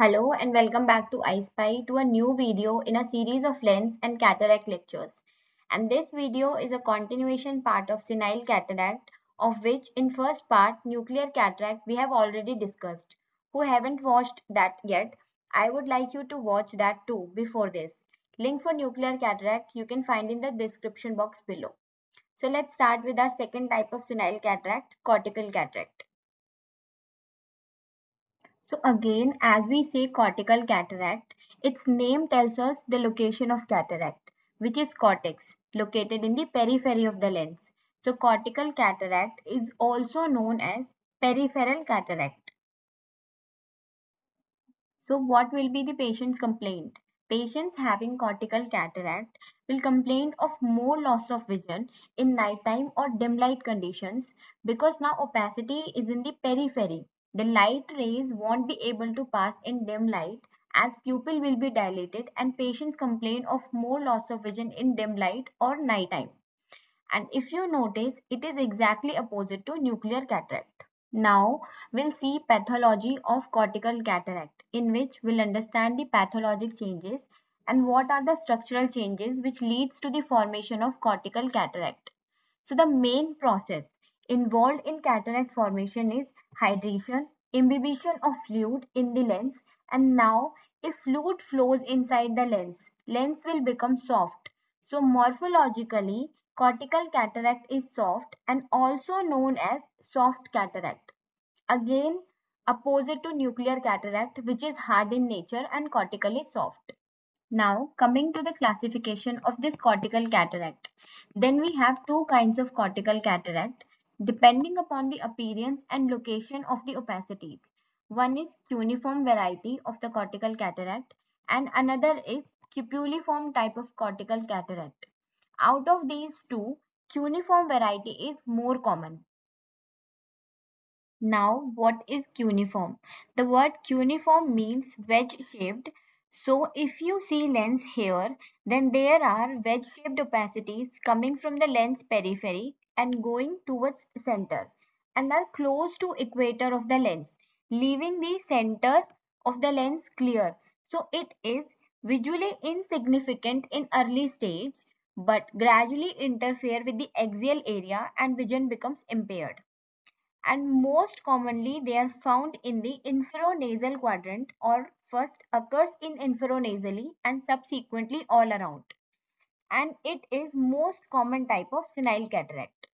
Hello and welcome back to EyeSpy to a new video in a series of lens and cataract lectures. And this video is a continuation part of senile cataract of which in first part nuclear cataract we have already discussed. Who haven't watched that yet, I would like you to watch that too before this. Link for nuclear cataract you can find in the description box below. So let's start with our second type of senile cataract, cortical cataract. So again, as we say cortical cataract, its name tells us the location of cataract, which is cortex, located in the periphery of the lens. So cortical cataract is also known as peripheral cataract. So what will be the patient's complaint? Patients having cortical cataract will complain of more loss of vision in nighttime or dim light conditions because now opacity is in the periphery the light rays won't be able to pass in dim light as pupil will be dilated and patients complain of more loss of vision in dim light or nighttime. And if you notice, it is exactly opposite to nuclear cataract. Now, we'll see pathology of cortical cataract in which we'll understand the pathologic changes and what are the structural changes which leads to the formation of cortical cataract. So the main process involved in cataract formation is hydration, imbibition of fluid in the lens and now if fluid flows inside the lens, lens will become soft. So morphologically, cortical cataract is soft and also known as soft cataract. Again, opposite to nuclear cataract which is hard in nature and cortically soft. Now coming to the classification of this cortical cataract. Then we have two kinds of cortical cataract depending upon the appearance and location of the opacities. One is cuneiform variety of the cortical cataract and another is cupuliform type of cortical cataract. Out of these two, cuneiform variety is more common. Now, what is cuneiform? The word cuneiform means wedge-shaped. So, if you see lens here, then there are wedge-shaped opacities coming from the lens periphery and going towards center and are close to equator of the lens, leaving the center of the lens clear. So, it is visually insignificant in early stage but gradually interfere with the axial area and vision becomes impaired and most commonly they are found in the inferonasal quadrant or first occurs in inferonasally and subsequently all around and it is most common type of senile cataract.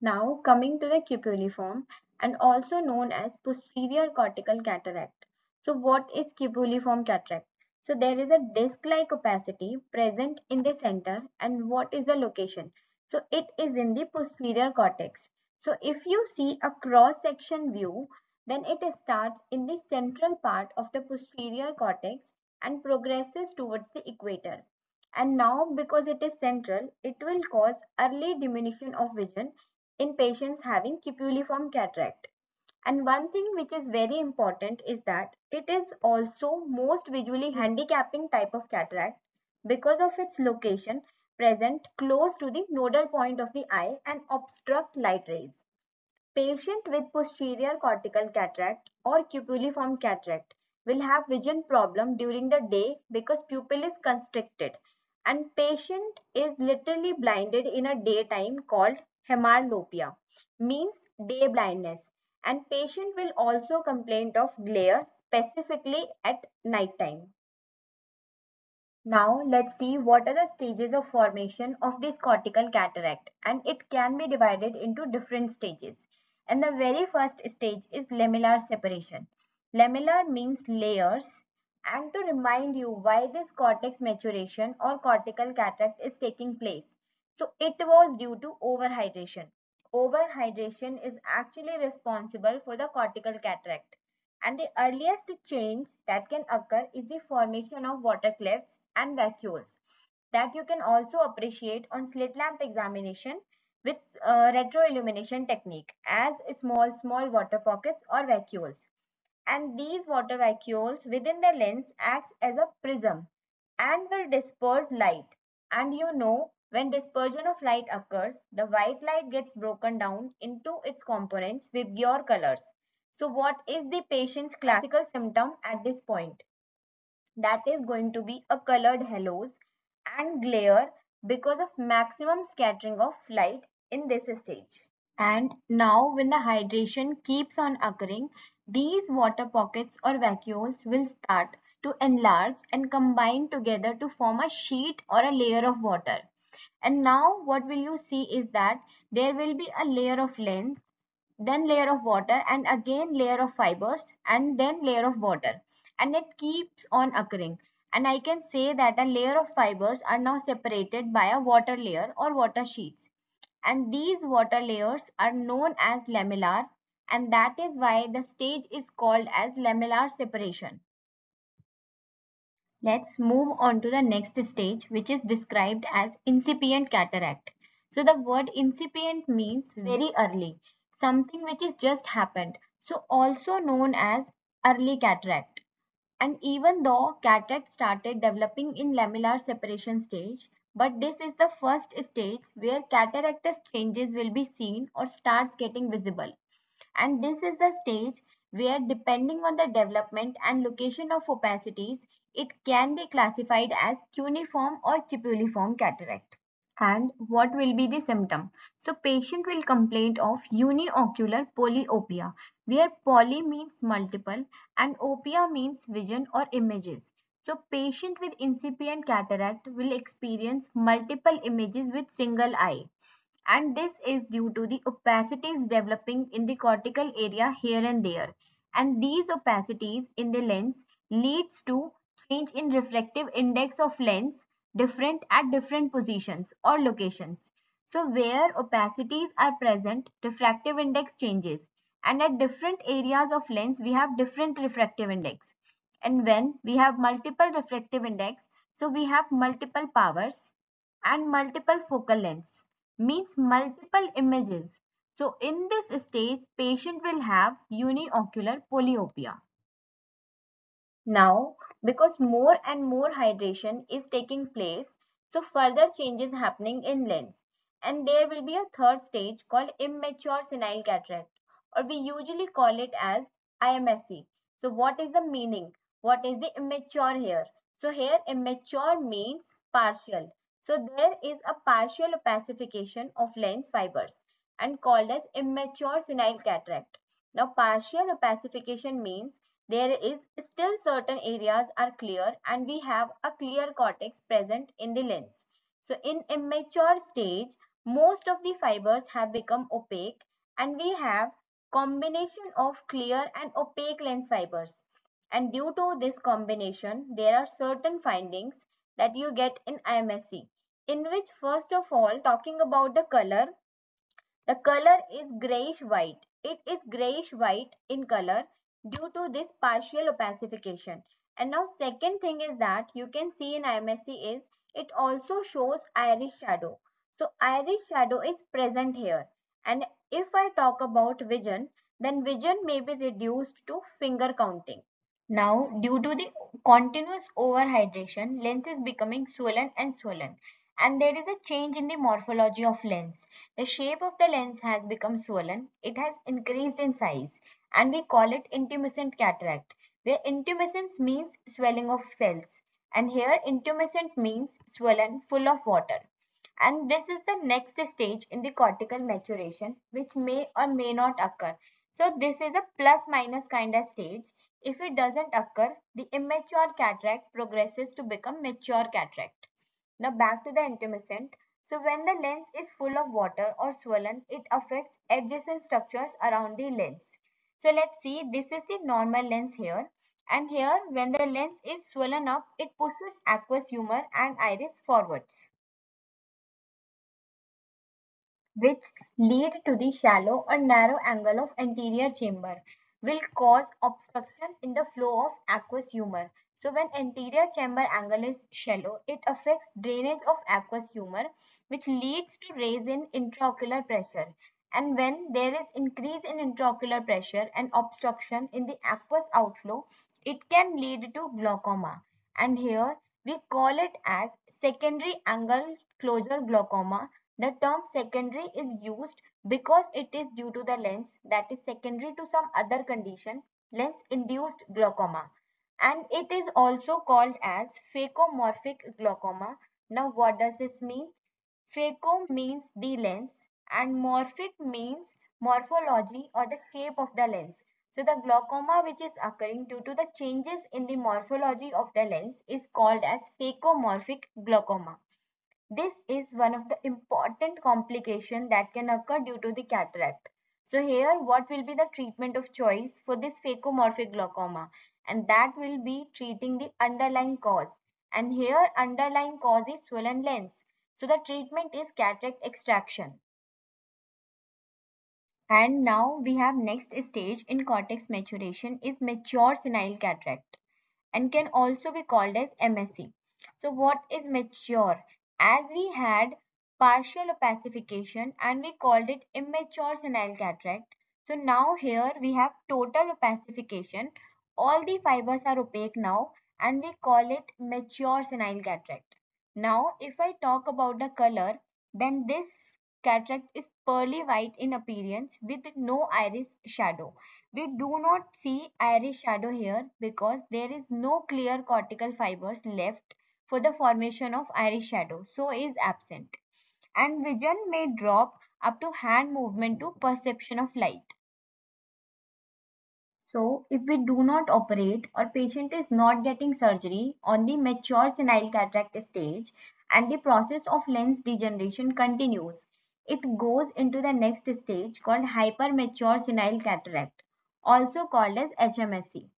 Now coming to the cupuliform and also known as posterior cortical cataract. So what is cupuliform cataract? So there is a disc-like opacity present in the center and what is the location? So it is in the posterior cortex so if you see a cross-section view, then it starts in the central part of the posterior cortex and progresses towards the equator. And now because it is central, it will cause early diminution of vision in patients having cupuliform cataract. And one thing which is very important is that it is also most visually handicapping type of cataract because of its location present close to the nodal point of the eye and obstruct light rays. Patient with posterior cortical cataract or cupuliform cataract will have vision problem during the day because pupil is constricted and patient is literally blinded in a daytime called hemarlopia means day blindness and patient will also complain of glare specifically at night time. Now let's see what are the stages of formation of this cortical cataract and it can be divided into different stages. And the very first stage is lamellar separation. Lamellar means layers and to remind you why this cortex maturation or cortical cataract is taking place. So it was due to overhydration. Overhydration is actually responsible for the cortical cataract and the earliest change that can occur is the formation of water clefts and vacuoles that you can also appreciate on slit lamp examination with uh, retroillumination technique as small small water pockets or vacuoles. And these water vacuoles within the lens acts as a prism and will disperse light. And you know when dispersion of light occurs the white light gets broken down into its components with your colors. So what is the patient's classical symptom at this point? That is going to be a colored halos and glare because of maximum scattering of light in this stage. And now when the hydration keeps on occurring, these water pockets or vacuoles will start to enlarge and combine together to form a sheet or a layer of water. And now what will you see is that there will be a layer of lens, then layer of water and again layer of fibers and then layer of water. And it keeps on occurring. And I can say that a layer of fibers are now separated by a water layer or water sheets and these water layers are known as lamellar and that is why the stage is called as lamellar separation. Let's move on to the next stage which is described as incipient cataract. So the word incipient means very early, something which is just happened. So also known as early cataract. And even though cataract started developing in lamellar separation stage, but this is the first stage where cataractous changes will be seen or starts getting visible. And this is the stage where depending on the development and location of opacities, it can be classified as cuneiform or cupuliform cataract. And what will be the symptom? So patient will complain of uniocular polyopia, where poly means multiple and opia means vision or images. So patient with incipient cataract will experience multiple images with single eye. And this is due to the opacities developing in the cortical area here and there. And these opacities in the lens leads to change in refractive index of lens different at different positions or locations. So where opacities are present, refractive index changes. And at different areas of lens, we have different refractive index and when we have multiple refractive index so we have multiple powers and multiple focal lengths means multiple images so in this stage patient will have uniocular polyopia now because more and more hydration is taking place so further changes happening in lens and there will be a third stage called immature senile cataract or we usually call it as IMSC. So what is the meaning? What is the immature here? So here immature means partial. So there is a partial opacification of lens fibers and called as immature senile cataract. Now partial opacification means there is still certain areas are clear and we have a clear cortex present in the lens. So in immature stage, most of the fibers have become opaque and we have combination of clear and opaque lens fibers. And due to this combination, there are certain findings that you get in IMSC, in which first of all, talking about the color, the color is grayish white. It is grayish white in color due to this partial opacification. And now second thing is that you can see in IMSC is it also shows iris shadow. So iris shadow is present here. And if I talk about vision, then vision may be reduced to finger counting. Now, due to the continuous overhydration, lens is becoming swollen and swollen. And there is a change in the morphology of lens. The shape of the lens has become swollen. It has increased in size. And we call it intumescent cataract, where intumescence means swelling of cells. And here intumescent means swollen, full of water. And this is the next stage in the cortical maturation, which may or may not occur. So this is a plus minus kind of stage if it doesn't occur, the immature cataract progresses to become mature cataract. Now back to the intumescent. So when the lens is full of water or swollen, it affects adjacent structures around the lens. So let's see, this is the normal lens here. And here, when the lens is swollen up, it pushes aqueous humor and iris forwards. Which lead to the shallow or narrow angle of anterior chamber will cause obstruction in the flow of aqueous humor. So when anterior chamber angle is shallow, it affects drainage of aqueous humor which leads to raise in intraocular pressure. And when there is increase in intraocular pressure and obstruction in the aqueous outflow, it can lead to glaucoma. And here we call it as secondary angle closure glaucoma The term secondary is used because it is due to the lens that is secondary to some other condition, lens-induced glaucoma. And it is also called as phacomorphic glaucoma. Now what does this mean? Phaco means the lens and morphic means morphology or the shape of the lens. So the glaucoma which is occurring due to the changes in the morphology of the lens is called as phacomorphic glaucoma. This is one of the important complication that can occur due to the cataract. So here what will be the treatment of choice for this phacomorphic glaucoma and that will be treating the underlying cause and here underlying cause is swollen lens. So the treatment is cataract extraction. And now we have next stage in cortex maturation is mature senile cataract and can also be called as MSC. So what is mature? As we had partial opacification and we called it immature senile cataract. So now here we have total opacification. All the fibers are opaque now and we call it mature senile cataract. Now if I talk about the color then this cataract is pearly white in appearance with no iris shadow. We do not see iris shadow here because there is no clear cortical fibers left for the formation of iris shadow, so is absent. And vision may drop up to hand movement to perception of light. So, if we do not operate or patient is not getting surgery on the mature senile cataract stage and the process of lens degeneration continues, it goes into the next stage called hypermature senile cataract, also called as HMSC.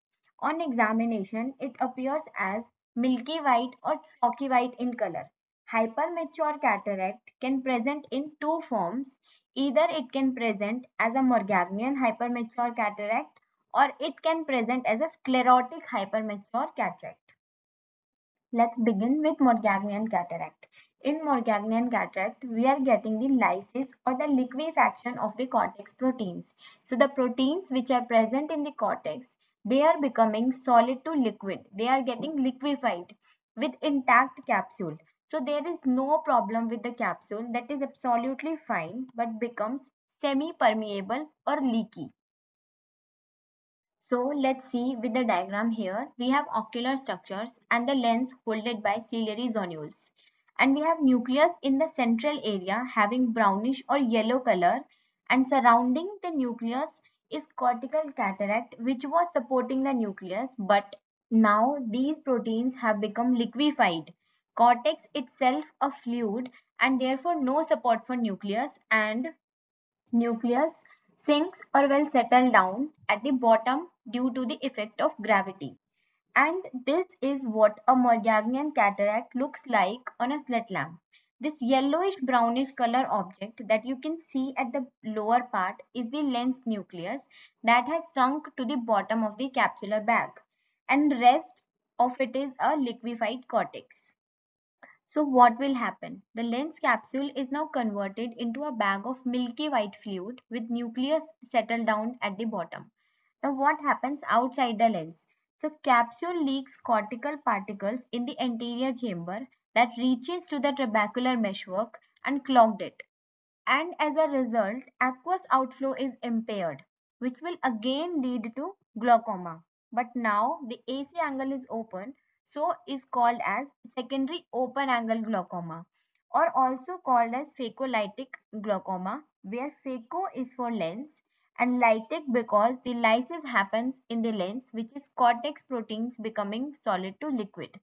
On examination, it appears as milky white or chalky white in color. Hypermature cataract can present in two forms. Either it can present as a Morgagnian hypermature cataract or it can present as a sclerotic hypermature cataract. Let's begin with Morgagnian cataract. In Morgagnian cataract, we are getting the lysis or the liquefaction of the cortex proteins. So the proteins which are present in the cortex, they are becoming solid to liquid. They are getting liquefied with intact capsule. So there is no problem with the capsule that is absolutely fine but becomes semi-permeable or leaky. So let's see with the diagram here. We have ocular structures and the lens holded by ciliary zonules. And we have nucleus in the central area having brownish or yellow color and surrounding the nucleus is cortical cataract which was supporting the nucleus but now these proteins have become liquefied. Cortex itself a fluid and therefore no support for nucleus and nucleus sinks or will settle down at the bottom due to the effect of gravity. And this is what a Morgagnian cataract looks like on a slit lamp. This yellowish brownish color object that you can see at the lower part is the lens nucleus that has sunk to the bottom of the capsular bag and rest of it is a liquefied cortex. So what will happen? The lens capsule is now converted into a bag of milky white fluid with nucleus settled down at the bottom. Now what happens outside the lens? So capsule leaks cortical particles in the anterior chamber that reaches to the trabecular meshwork and clogged it. And as a result, aqueous outflow is impaired, which will again lead to glaucoma. But now the AC angle is open so is called as secondary open angle glaucoma or also called as phacolytic glaucoma where phaco is for lens and lytic because the lysis happens in the lens which is cortex proteins becoming solid to liquid.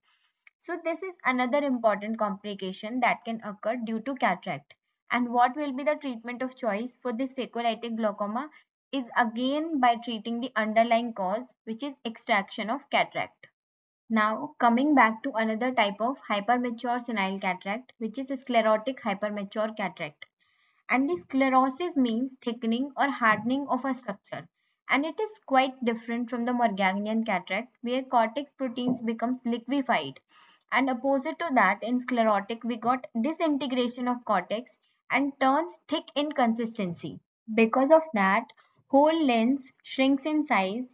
So this is another important complication that can occur due to cataract. And what will be the treatment of choice for this phacolytic glaucoma is again by treating the underlying cause which is extraction of cataract. Now coming back to another type of hypermature senile cataract which is sclerotic hypermature cataract. And the sclerosis means thickening or hardening of a structure and it is quite different from the Morgagnian cataract where cortex proteins becomes liquefied and opposite to that in sclerotic we got disintegration of cortex and turns thick in consistency. Because of that whole lens shrinks in size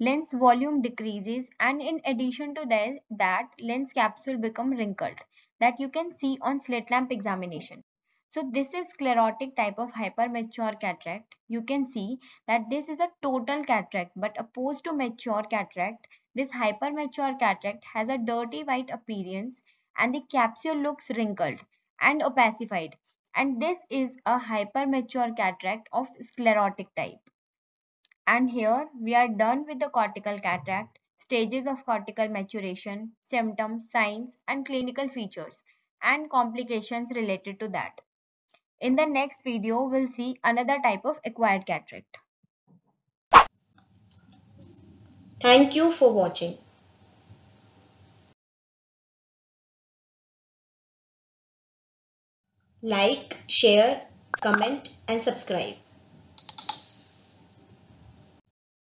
lens volume decreases and in addition to that, lens capsule become wrinkled that you can see on slit lamp examination. So this is sclerotic type of hypermature cataract. You can see that this is a total cataract but opposed to mature cataract, this hypermature cataract has a dirty white appearance and the capsule looks wrinkled and opacified and this is a hypermature cataract of sclerotic type. And here we are done with the cortical cataract, stages of cortical maturation, symptoms, signs and clinical features and complications related to that. In the next video, we'll see another type of acquired cataract. Thank you for watching. Like, share, comment and subscribe.